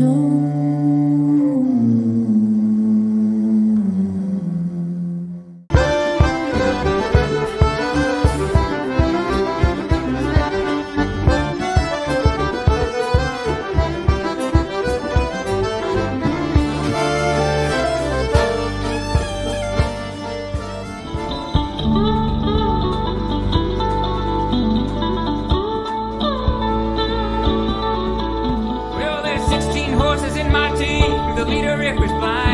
know is black.